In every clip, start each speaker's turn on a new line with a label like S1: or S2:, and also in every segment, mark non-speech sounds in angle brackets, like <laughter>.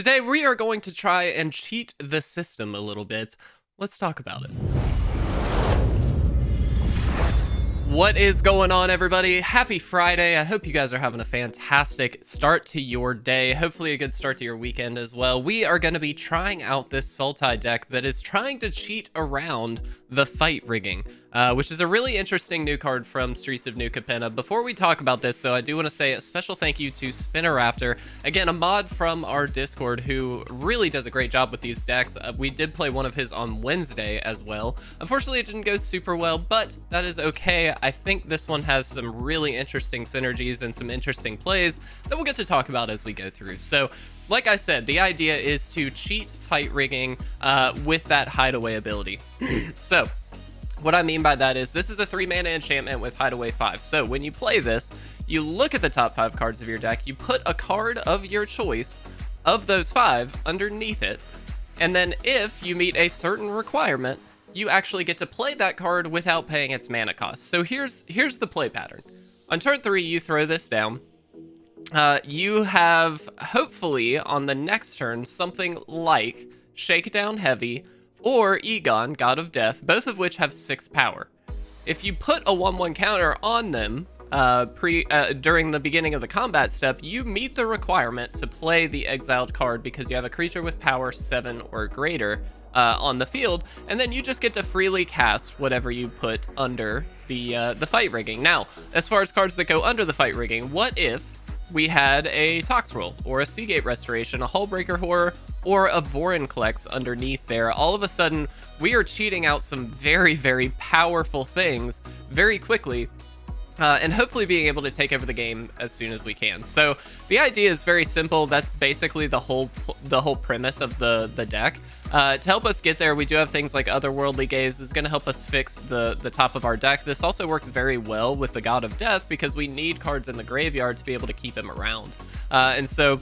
S1: Today, we are going to try and cheat the system a little bit. Let's talk about it. What is going on, everybody? Happy Friday. I hope you guys are having a fantastic start to your day. Hopefully, a good start to your weekend as well. We are going to be trying out this Sultai deck that is trying to cheat around the fight rigging, uh, which is a really interesting new card from Streets of New Capenna. Before we talk about this, though, I do want to say a special thank you to Spinoraptor, again, a mod from our Discord who really does a great job with these decks. Uh, we did play one of his on Wednesday as well. Unfortunately, it didn't go super well, but that is okay. I think this one has some really interesting synergies and some interesting plays that we'll get to talk about as we go through. So like I said, the idea is to cheat fight rigging uh, with that hideaway ability. <clears throat> so what I mean by that is this is a three mana enchantment with hideaway five. So when you play this, you look at the top five cards of your deck, you put a card of your choice of those five underneath it, and then if you meet a certain requirement, you actually get to play that card without paying its mana cost. So here's here's the play pattern. On turn three, you throw this down. Uh, you have, hopefully, on the next turn, something like Shakedown Heavy or Egon, God of Death, both of which have 6 power. If you put a 1-1 counter on them uh, pre uh, during the beginning of the combat step, you meet the requirement to play the exiled card because you have a creature with power 7 or greater uh, on the field, and then you just get to freely cast whatever you put under the uh, the fight rigging. Now, as far as cards that go under the fight rigging, what if we had a Toxrill or a Sea Gate Restoration, a Hullbreaker Horror, or a Vorin Vorinclex underneath there? All of a sudden, we are cheating out some very, very powerful things very quickly uh, and hopefully being able to take over the game as soon as we can. So the idea is very simple. That's basically the whole the whole premise of the the deck. Uh, to help us get there, we do have things like Otherworldly Gaze is going to help us fix the, the top of our deck. This also works very well with the God of Death because we need cards in the graveyard to be able to keep him around. Uh, and so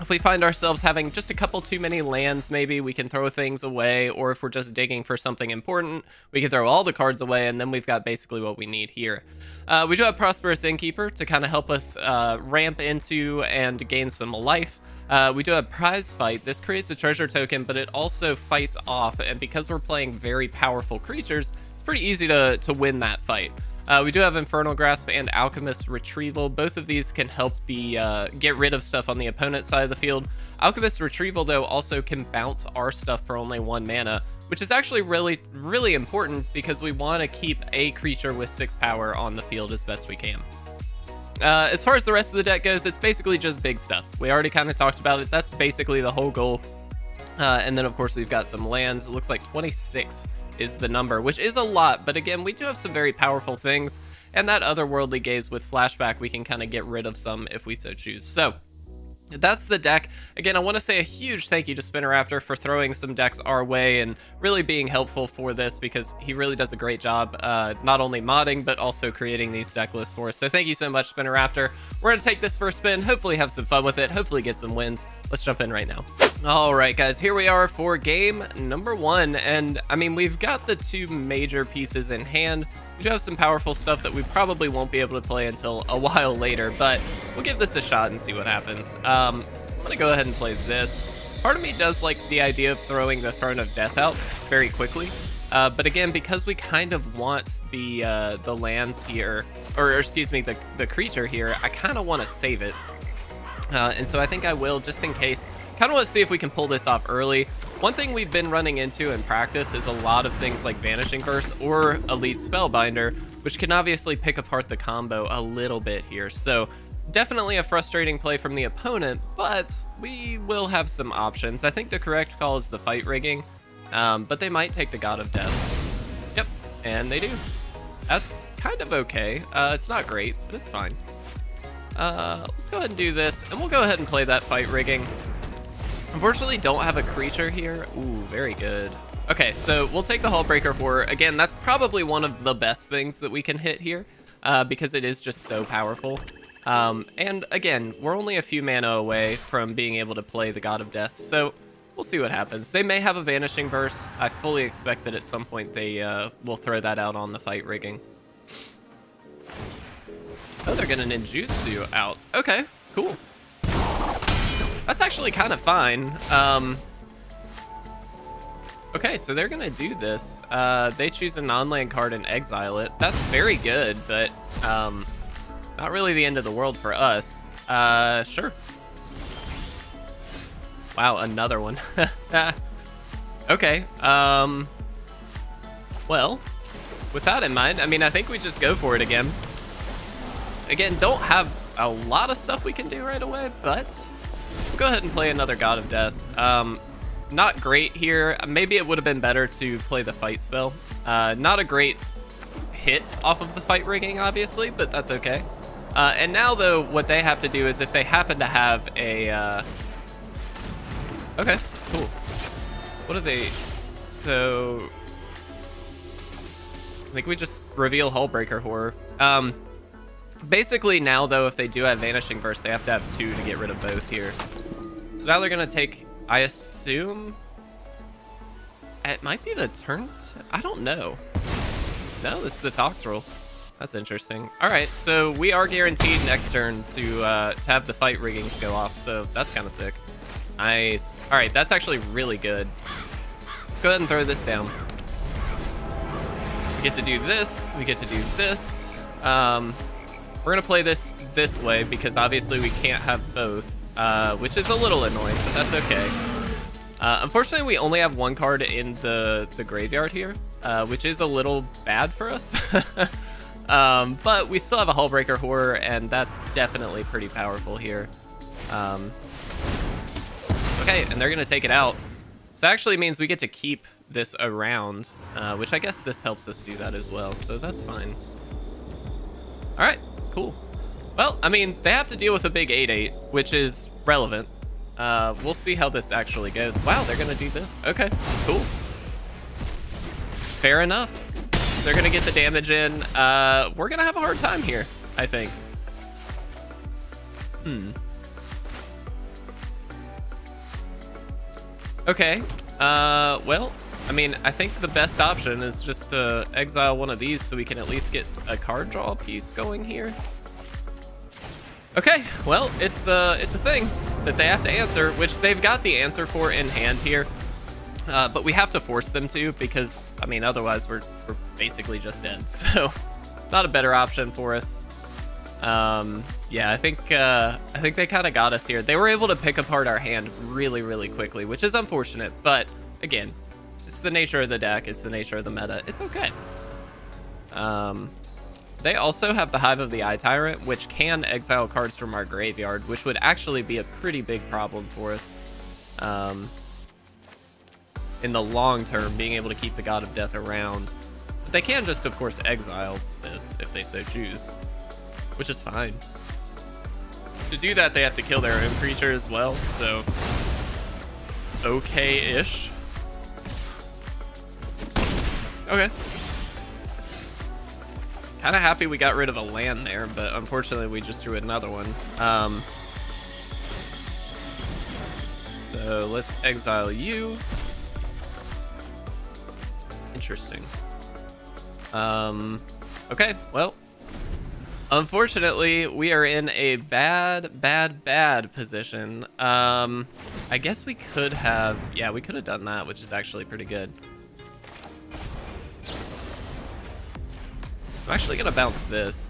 S1: if we find ourselves having just a couple too many lands, maybe we can throw things away, or if we're just digging for something important, we can throw all the cards away, and then we've got basically what we need here. Uh, we do have Prosperous Innkeeper to kind of help us uh, ramp into and gain some life. Uh, we do a Prizefight. This creates a treasure token, but it also fights off. And because we're playing very powerful creatures, it's pretty easy to, to win that fight. Uh, we do have Infernal Grasp and Alchemist Retrieval. Both of these can help the uh, get rid of stuff on the opponent's side of the field. Alchemist Retrieval, though, also can bounce our stuff for only one mana, which is actually really, really important because we want to keep a creature with six power on the field as best we can. Uh, as far as the rest of the deck goes, it's basically just big stuff. We already kind of talked about it. That's basically the whole goal. Uh, and then, of course, we've got some lands. It looks like 26 is the number, which is a lot. But again, we do have some very powerful things. And that otherworldly gaze with flashback, we can kind of get rid of some if we so choose. So that's the deck. Again, I want to say a huge thank you to Spinoraptor for throwing some decks our way and really being helpful for this because he really does a great job, uh, not only modding, but also creating these deck lists for us. So thank you so much, Spinoraptor. We're going to take this first spin, hopefully have some fun with it, hopefully get some wins. Let's jump in right now. All right, guys, here we are for game number one. And I mean, we've got the two major pieces in hand. We do have some powerful stuff that we probably won't be able to play until a <laughs> while later, but we'll give this a shot and see what happens. Um, I'm gonna go ahead and play this. Part of me does like the idea of throwing the Throne of Death out very quickly. Uh, but again, because we kind of want the uh, the lands here, or, or, excuse me, the, the creature here, I kind of want to save it. Uh, and so I think I will, just in case. Kind of want to see if we can pull this off early. One thing we've been running into in practice is a lot of things like Vanishing Verse or Elite Spellbinder, which can obviously pick apart the combo a little bit here. So definitely a frustrating play from the opponent, but we will have some options. I think the correct call is the fight rigging, um, but they might take the God of Death. Yep, and they do. That's kind of okay. Uh, it's not great, but it's fine. Uh, let's go ahead and do this, and we'll go ahead and play that fight rigging. Unfortunately, don't have a creature here. Ooh, very good. Okay, so we'll take the Hullbreaker Horror. Again, that's probably one of the best things that we can hit here uh, because it is just so powerful. Um, and again, we're only a few mana away from being able to play the God of Death, so we'll see what happens. They may have a Vanishing Verse. I fully expect that at some point they uh, will throw that out on the fight rigging. Oh, they're gonna ninjutsu out. Okay, cool. That's actually kind of fine. Um, okay, so they're going to do this. Uh, they choose a non-land card and exile it. That's very good, but um, not really the end of the world for us. Uh, sure. Wow, another one. <laughs> okay. Um, well, with that in mind, I mean, I think we just go for it again. Again, don't have a lot of stuff we can do right away, but go ahead and play another God of Death. Um, not great here. Maybe it would have been better to play the fight spell. Uh, not a great hit off of the fight rigging, obviously, but that's okay. Uh, and now, though, what they have to do is if they happen to have a... Uh... Okay, cool. What are they... So... I think we just reveal Hullbreaker Horror. Um, basically now, though, if they do have Vanishing Verse, they have to have two to get rid of both here. So now they're to take, I assume... It might be the turn... I don't know. No, it's the Toxrill. That's interesting. All right, so we are guaranteed next turn to, uh, to have the fight riggings go off, so that's kind of sick. Nice. All right, that's actually really good. Let's go ahead and throw this down. We get to do this. We get to do this. Um, we're to play this this way because obviously we can't have both, uh, which is a little annoying, but that's okay. Uh, unfortunately, we only have one card in the, the graveyard here, uh, which is a little bad for us. <laughs> um, but we still have a Hullbreaker Horror, and that's definitely pretty powerful here. Um, okay, and they're going to take it out. So actually means we get to keep this around, uh, which I guess this helps us do that as well, so that's fine. All right, cool. Well, I mean, they have to deal with a big 8-8, which is relevant. Uh, we'll see how this actually goes. Wow, they're going to do this. Okay, cool. Fair enough. They're going to get the damage in. Uh, we're going to have a hard time here, I think. Hmm. Okay. Uh, well, I mean, I think the best option is just to exile one of these so we can at least get a card draw piece going here. Okay, well, it's uh, it's a thing that they have to answer, which they've got the answer for in hand here. Uh, but we have to force them to because, I mean, otherwise we're, we're basically just dead. <laughs> So it's not a better option for us. Um, yeah, I think uh, I think they kind of got us here. They were able to pick apart our hand really, really quickly, which is unfortunate. But again, it's the nature of the deck. It's the nature of the meta. It's okay. Um, they also have the Hive of the Eye Tyrant, which can exile cards from our graveyard, which would actually be a pretty big problem for us. Um, in the long term, being able to keep the God of Death around. But they can just, of course, exile this if they so choose, which is fine. To do that, they have to kill their own creature as well, so okay-ish. Okay. Kind of happy we got rid of a land there, but unfortunately we just threw another one. Um, so let's exile you. Interesting. Um, okay, well, unfortunately we are in a bad, bad, bad position. Um, I guess we could have, yeah, we could have done that, which is actually pretty good. I'm actually going to bounce this.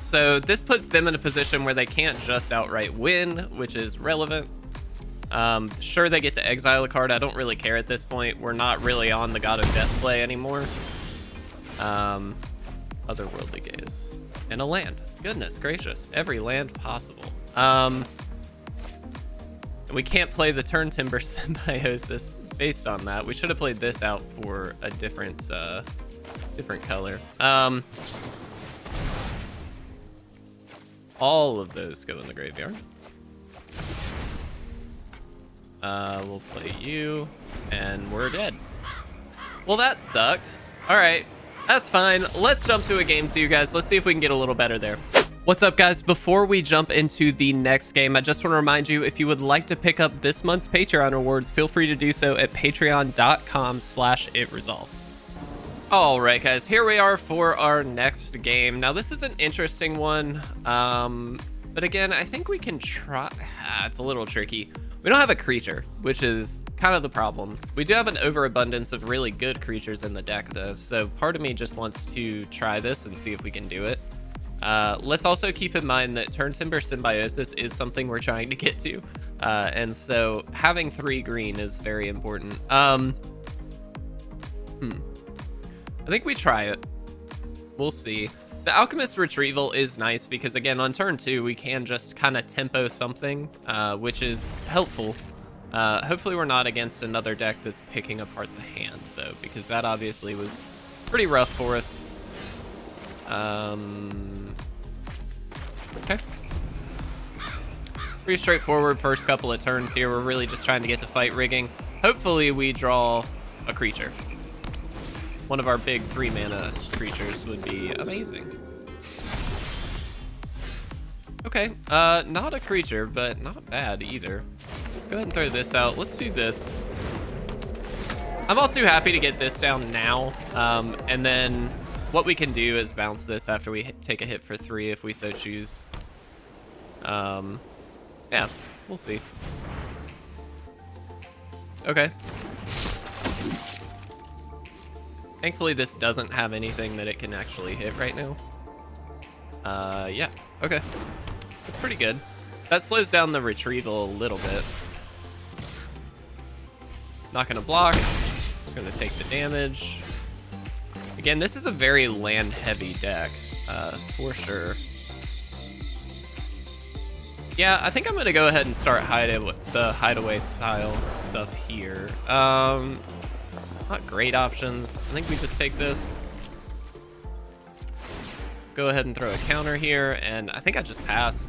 S1: So this puts them in a position where they can't just outright win, which is relevant. Um, sure, they get to exile a card. I don't really care at this point. We're not really on the God of Death play anymore. Um, otherworldly gaze. And a land. Goodness gracious. Every land possible. Um, we can't play the Turn Timber <laughs> Symbiosis based on that. We should have played this out for a different... Uh, different color. Um, all of those go in the graveyard. Uh, we'll play you, and we're dead. Well, that sucked. All right, that's fine. Let's jump to a game two, guys. Let's see if we can get a little better there. What's up, guys? Before we jump into the next game, I just want to remind you, if you would like to pick up this month's Patreon rewards, feel free to do so at patreon.com slash it resolves. All right, guys, here we are for our next game. Now, this is an interesting one. Um, but again, I think we can try. Ah, it's a little tricky. We don't have a creature, which is kind of the problem. We do have an overabundance of really good creatures in the deck, though, so part of me just wants to try this and see if we can do it. Uh, let's also keep in mind that Turntimber Symbiosis is something we're trying to get to, uh, and so having three green is very important. Um, hmm. I think we try it. We'll see. The Alchemist Retrieval is nice because, again, on turn two, we can just kind of tempo something, uh, which is helpful. Uh, hopefully we're not against another deck that's picking apart the hand, though, because that obviously was pretty rough for us. Um, okay. Pretty straightforward first couple of turns here. We're really just trying to get to fight rigging. Hopefully we draw a creature one of our big three mana creatures would be amazing. Okay, uh, not a creature, but not bad either. Let's go ahead and throw this out. Let's do this. I'm all too happy to get this down now. Um, and then what we can do is bounce this after we take a hit for three if we so choose. Um, yeah, we'll see. Okay. Thankfully, this doesn't have anything that it can actually hit right now. Uh, yeah, okay. That's pretty good. That slows down the retrieval a little bit. Not gonna block. It's gonna take the damage. Again, this is a very land-heavy deck, uh, for sure. Yeah, I think I'm gonna go ahead and start hide the hideaway style stuff here. Um, not great options. I think we just take this. Go ahead and throw a counter here, and I think I just pass.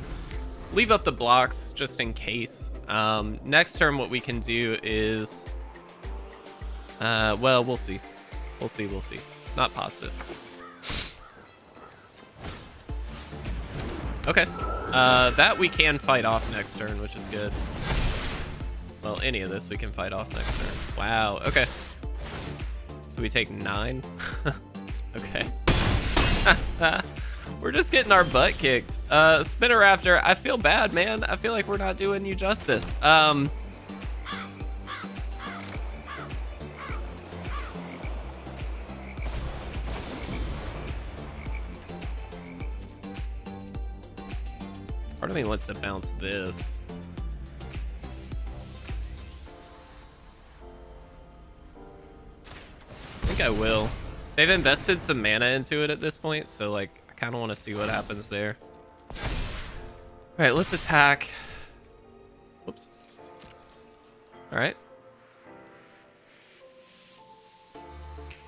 S1: Leave up the blocks just in case. Um, next turn, what we can do is... Uh, well, we'll see. We'll see, we'll see. Not positive. Okay. Uh, that we can fight off next turn, which is good. Well, any of this we can fight off next turn. Wow, okay. So we take nine? <laughs> okay. <laughs> we're just getting our butt kicked. Uh, Spinoraptor, I feel bad, man. I feel like we're not doing you justice. Um, Part of me wants to bounce this. Think I will. They've invested some mana into it at this point, so like I kind of want to see what happens there. All right, let's attack. Whoops. All right.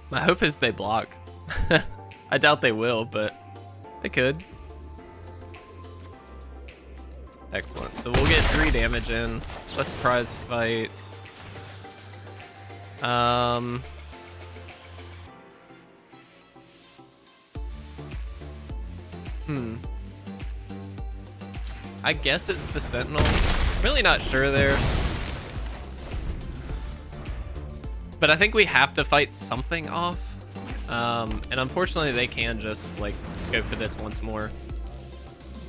S1: My hope is they block. <laughs> I doubt they will, but they could. Excellent. So we'll get three damage in. Let's prize fight. Um, Hmm. I guess it's the Sentinel. Really not sure there. But I think we have to fight something off. Um, and unfortunately, they can just, like, go for this once more.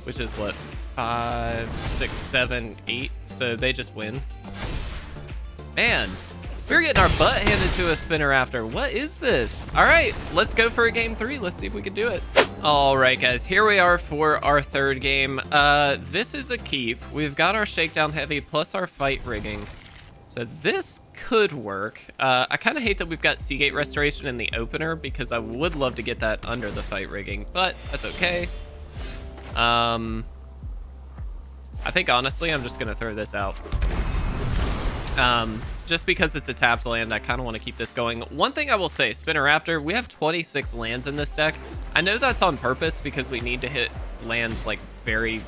S1: Which is, what, five, six, seven, eight. So they just win. Man, we're getting our butt handed to a Spinoraptor. What is this? All right, let's go for a game three. Let's see if we can do it. All right, guys, here we are for our third game. Uh, this is a keep. We've got our Shakedown Heavy plus our Fight Rigging. So this could work. Uh, I kind of hate that we've got Sea Gate Restoration in the opener because I would love to get that under the Fight Rigging, but that's okay. Um, I think, honestly, I'm just going to throw this out. Um, just because it's a tapped land, I kind of want to keep this going. One thing I will say, Spinoraptor, we have 26 lands in this deck. I know that's on purpose because we need to hit lands like very,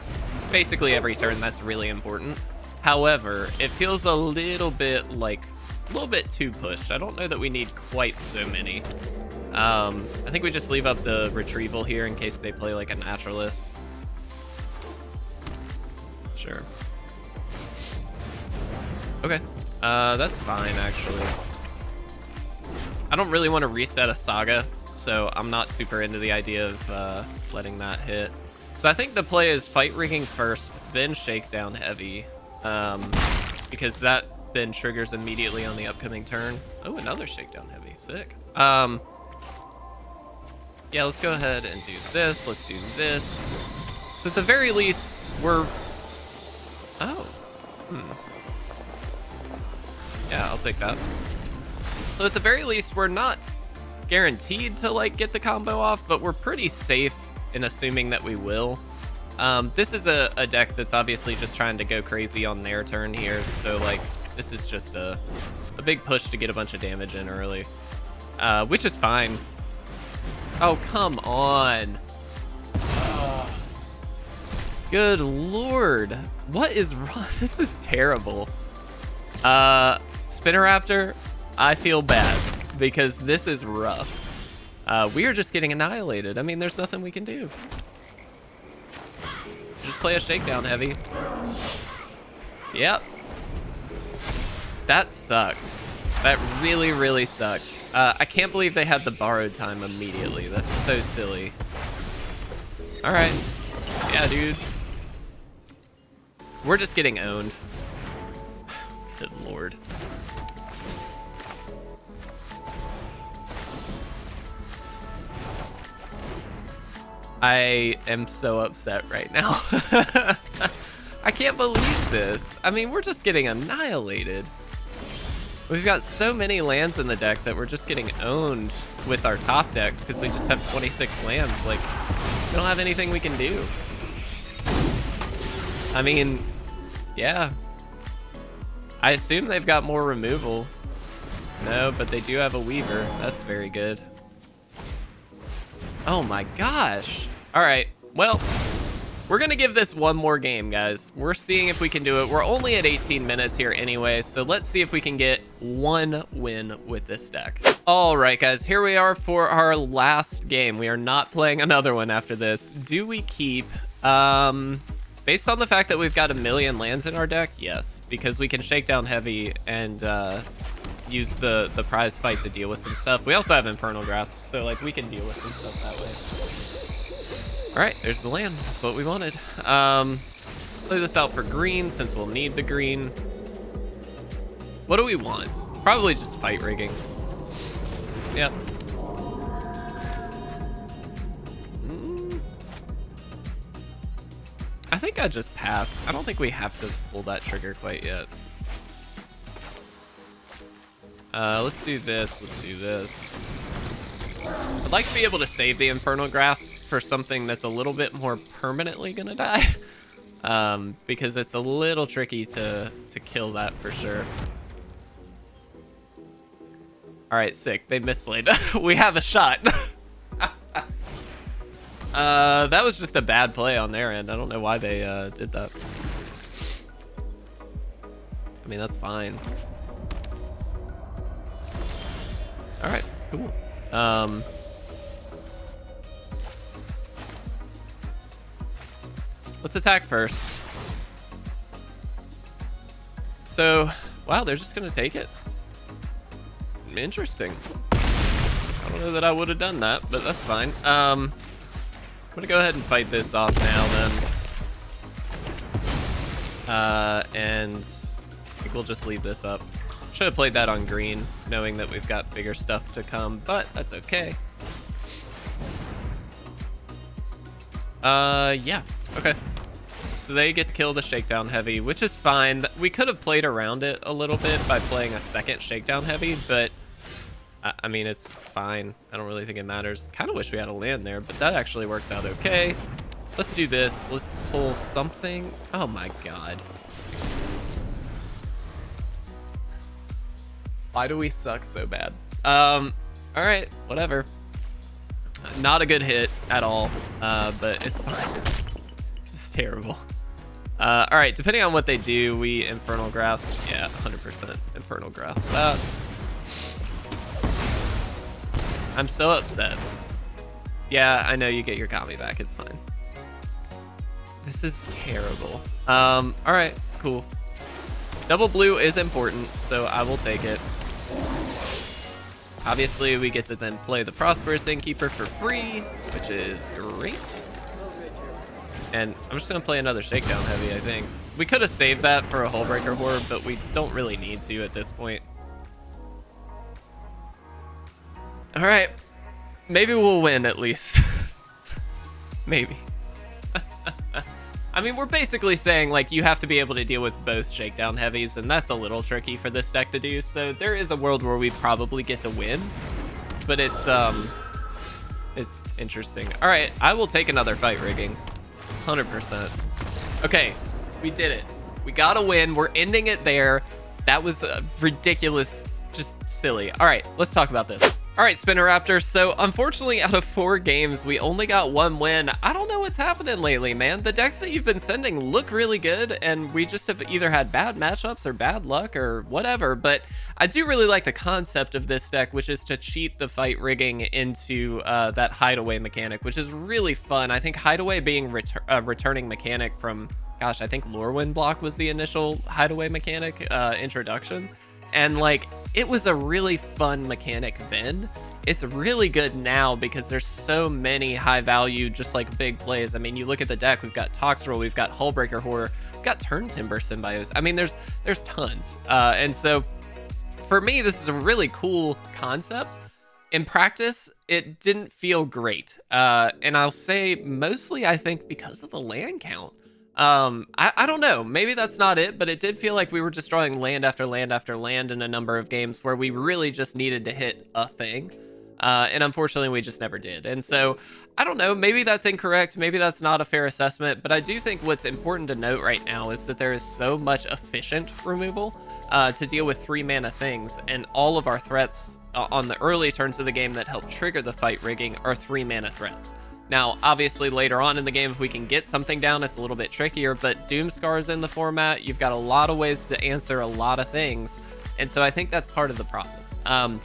S1: basically every turn. That's really important. However, it feels a little bit like, a little bit too pushed. I don't know that we need quite so many. Um, I think we just leave up the retrieval here in case they play like a naturalist. Sure. Okay. Uh, that's fine, actually. I don't really want to reset a Saga, so I'm not super into the idea of uh, letting that hit. So I think the play is fight rigging first, then shakedown heavy. Um, because that then triggers immediately on the upcoming turn. Oh, another shakedown heavy. Sick. Um, yeah, let's go ahead and do this. Let's do this. So at the very least, we're... Oh. Hmm. Yeah, I'll take that. So at the very least, we're not guaranteed to like get the combo off, but we're pretty safe in assuming that we will. Um, this is a, a deck that's obviously just trying to go crazy on their turn here, so like this is just a, a big push to get a bunch of damage in early, uh, which is fine. Oh, come on. Good lord. What is <laughs> wrong? This is terrible. Uh, Spinner Spinoraptor, I feel bad because this is rough. Uh, we are just getting annihilated. I mean, there's nothing we can do. Just play a shakedown heavy. Yep. That sucks. That really, really sucks. Uh, I can't believe they had the borrowed time immediately. That's so silly. All right. Yeah, dude. We're just getting owned. <sighs> Good lord. I am so upset right now. <laughs> I can't believe this. I mean, we're just getting annihilated. We've got so many lands in the deck that we're just getting owned with our top decks because we just have 26 lands. Like, we don't have anything we can do. I mean, yeah. I assume they've got more removal. No, but they do have a Weaver. That's very good. Oh my gosh. All right, well, we're gonna give this one more game, guys. We're seeing if we can do it. We're only at 18 minutes here anyway, so let's see if we can get one win with this deck. All right, guys, here we are for our last game. We are not playing another one after this. Do we keep, um, based on the fact that we've got a million lands in our deck, yes, because we can shakedown heavy and, uh, use the, the prizefight to deal with some stuff. We also have Infernal Grasp, so, like, we can deal with some stuff that way. All right, there's the land. That's what we wanted. Um, play this out for green since we'll need the green. What do we want? Probably just fight rigging. Yep. Mm. I think I just pass. I don't think we have to pull that trigger quite yet. Uh, let's do this. Let's do this. I'd like to be able to save the Infernal Grasp for something that's a little bit more permanently gonna die. <laughs> Um, because it's a little tricky to, to kill that for sure. All right, sick. They misplayed. <laughs> we have a shot. <laughs> uh, that was just a bad play on their end. I don't know why they uh, did that. I mean, that's fine. All right, cool. Um, Let's attack first. So, wow, they're just going to take it? Interesting. I don't know that I would have done that, but that's fine. Um, I'm going to go ahead and fight this off now then. Uh, and I think we'll just leave this up. Should have played that on green, knowing that we've got bigger stuff to come, but that's okay. Uh, yeah, okay so they get to kill the Shakedown Heavy, which is fine. We could have played around it a little bit by playing a second Shakedown Heavy, but I, I mean, it's fine. I don't really think it matters. Kind of wish we had a land there, but that actually works out okay. Let's do this. Let's pull something. Oh my god. Why do we suck so bad? Um, all right, whatever. Not a good hit at all, uh, but it's fine. <laughs> this is terrible. Uh, all right, depending on what they do, we Infernal Grasp. Yeah, 100% Infernal Grasp that. I'm so upset. Yeah, I know you get your Kami back. It's fine. This is terrible. Um, all right, cool. Double blue is important, so I will take it. Obviously, we get to then play the Prosperous Innkeeper for free, which is great. And I'm just going to play another Shakedown Heavy, I think. We could have saved that for a Hullbreaker Horror, but we don't really need to at this point. All right. Maybe we'll win at least. <laughs> Maybe. <laughs> I mean, we're basically saying, like, you have to be able to deal with both Shakedown Heavies, and that's a little tricky for this deck to do. So there is a world where we probably get to win, but it's, um, it's interesting. All right, I will take another fight rigging. 100%. Okay, we did it. We got a win. We're ending it there. That was uh, ridiculous, just silly. All right, let's talk about this. All right, Spinoraptor. So unfortunately, out of four games, we only got one win. I don't know what's happening lately, man. The decks that you've been sending look really good, and we just have either had bad matchups or bad luck or whatever. But I do really like the concept of this deck, which is to cheat the fight rigging into uh, that hideaway mechanic, which is really fun. I think hideaway being ret a returning mechanic from, gosh, I think Lorwyn block was the initial hideaway mechanic uh, introduction. And like, it was a really fun mechanic then. It's really good now because there's so many high value, just like big plays. I mean, you look at the deck, we've got Toxrill, we've got Hullbreaker Horror, we've got Turntimber. I mean, there's there's tons. Uh, and so for me, this is a really cool concept. In practice, it didn't feel great. Uh, and I'll say mostly, I think, because of the land count. Um, I, I don't know. Maybe that's not it, but it did feel like we were just drawing land after land after land in a number of games where we really just needed to hit a thing. Uh, and unfortunately, we just never did. And so, I don't know. Maybe that's incorrect. Maybe that's not a fair assessment. But I do think what's important to note right now is that there is so much efficient removal uh, to deal with three mana things. And all of our threats uh, on the early turns of the game that help trigger the fight rigging are three mana threats. Now, obviously, later on in the game, if we can get something down, it's a little bit trickier, but Doomskar's in the format. You've got a lot of ways to answer a lot of things, and so I think that's part of the problem. Um,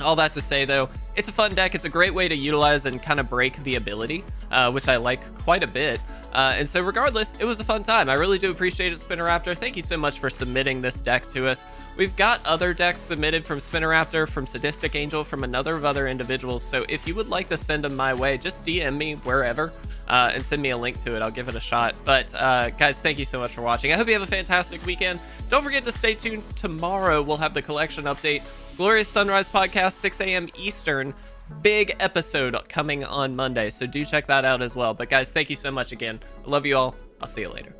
S1: all that to say, though, it's a fun deck. It's a great way to utilize and kind of break the ability, uh, which I like quite a bit. Uh, and so regardless, it was a fun time. I really do appreciate it, Spinoraptor. Thank you so much for submitting this deck to us. We've got other decks submitted from Spinoraptor, from Sadistic Angel, from another of other individuals. So if you would like to send them my way, just DM me wherever uh, and send me a link to it. I'll give it a shot. But uh, guys, thank you so much for watching. I hope you have a fantastic weekend. Don't forget to stay tuned. Tomorrow we'll have the collection update. Glorious Sunrise Podcast, 6 a.m. Eastern big episode coming on Monday. So do check that out as well. But guys, thank you so much again. I love you all. I'll see you later.